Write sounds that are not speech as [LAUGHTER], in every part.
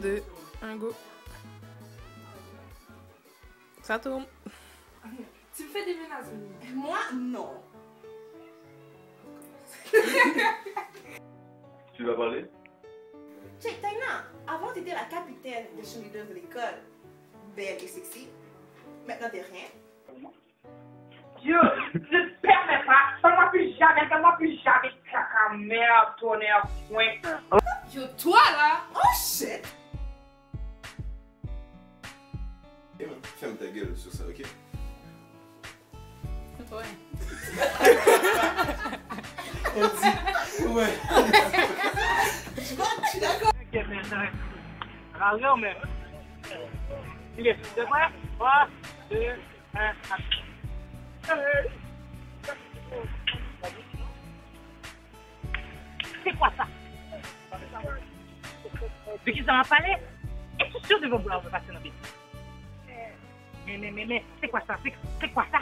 2, 1, go. Ça tourne. Tu me fais des menaces. Moi, non. [LAUGHS] Tu vas parler? Check, Taina, avant t'étais la capitaine des cheerleaders de l'école. Belle et sexy. Maintenant t'es rien. Dieu, je te permets pas. Fais-moi plus jamais, fais-moi plus jamais. Caca, merde, tonnerre, point. Yo, toi là. Oh shit! Ferme ta gueule sur ça, ok? Ouais. Je suis d'accord. Alors, mais. Il est c'est vrai? 3, 2, 1, C'est quoi ça? De ça m'a parlé? Es-tu sûr de vouloir me passer dans le Mais, mais, mais, mais, c'est quoi ça? C'est c'est quoi ça?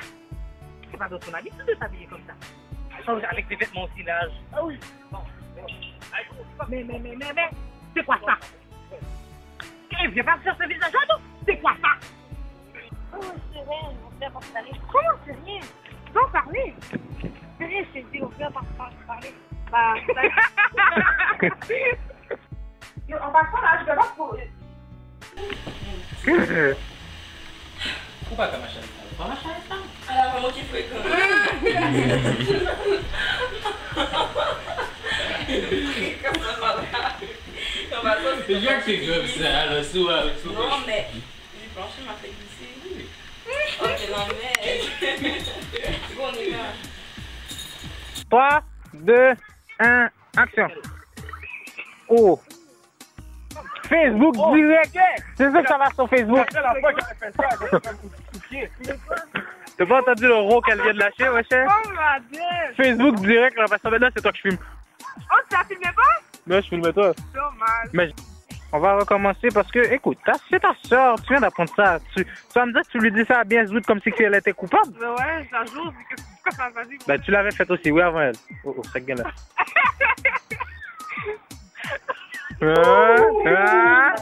C'est pas d'autre habitude de s'habiller comme ça. Avec des vêtements aussi larges. Ah oui. Bon. Mais, mais, mais, mais, mais, c'est quoi ça? Eh, viens pas faire ce visage à nous! C'est quoi ça? Oh, c'est rien, on fait pas parler. Comment c'est rien? Dois parler! C'est rien, dis, on pas parler. Bah, [LAUGHS] [LAUGHS] En passant là, je vais pas pour. [LAUGHS] Machin Pas machin ça Alors, vraiment qu'il faut écouter. C'est bien que c'est comme ça, le sous Non, mais j'ai planché m'a fait glisser. Ok, non, mais. Bon, on y va. 3, 2, 1, action! Oh! Facebook direct! C'est ça que ça va sur Facebook! T'as pas entendu le rot qu'elle vient de lâcher, wesh? Oh Facebook direct, là, parce que maintenant c'est toi que je filme. Oh, tu as filmé pas? Là, je filme toi. Dommage. Mais on va recommencer parce que, écoute, c'est ta soeur, tu viens d'apprendre ça. Tu, tu vas me dire que tu lui dis ça à bien Zout comme si elle était coupable? Mais ouais, ça joue, c'est que pourquoi ça va dire? Ben, tu l'avais fait aussi, oui, avant elle. Oh, oh, ça gueule là. [LAUGHS] Ah, ah.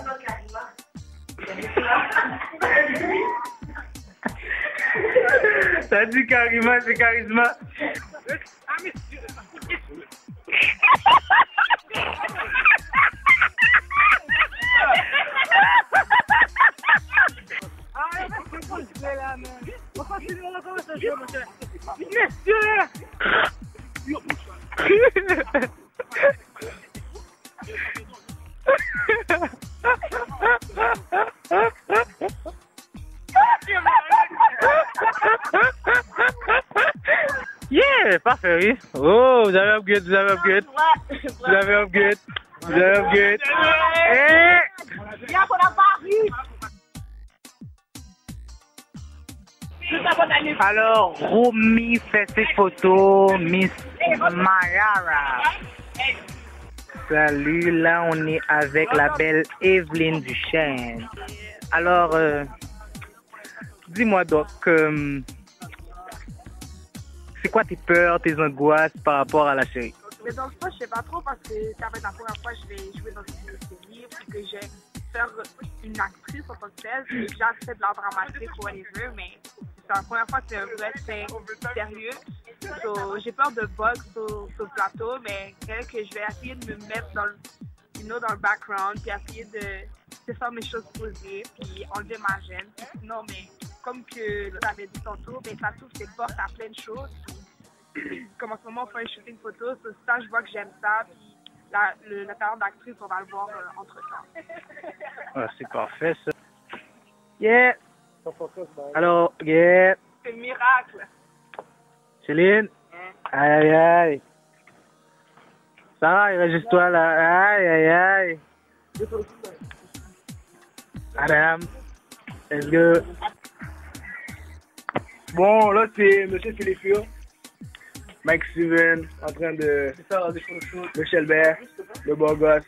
[LAUGHS] T'as dit Karima, c'est Charisma. [LAUGHS] Yeah, parfait, oui. Oh, vous avez upgrade, vous avez upgrade. Vous avez upgrade. Vous avez upgrade. Eh! Alors, Romy fait ses photos, Miss Mayara. Salut, là on est avec la belle Evelyne Duchesne. Alors, euh, dis-moi donc, euh, c'est quoi tes peurs, tes angoisses par rapport à la série? Mais dans le fond, je sais pas trop parce que ça va être la première fois que je vais jouer dans une série puis que je vais faire une actrice en tant que telle. J'ai déjà fait de l'art dramatique ou whatever, mais c'est la première fois que un vrai fait sérieux. So, j'ai peur de bugs sur, le plateau, mais que je vais essayer de me mettre dans le, you know, dans le background puis essayer de, de faire mes choses posées puis enlever ma gêne. Sinon, mais comme que tu avais dit tantôt, ben, ça t'ouvre tes portes à plein de choses. [CLEARS THROAT] Comme en ce moment on fait un shooting photo, so ça je vois que j'aime ça, puis la, le, le talent d'actrice, on va le voir euh, entre temps. [LAUGHS] Ah, c'est parfait ça. Yeah! Alors, yeah! C'est un miracle! Céline? Aïe, aïe, aïe. Ça va, il reste toi là. Aïe, aïe, aïe. Madame, let's go. Bon, là, c'est M. Philippe Mike Steven, en train de. Michel Bert, le beau gosse.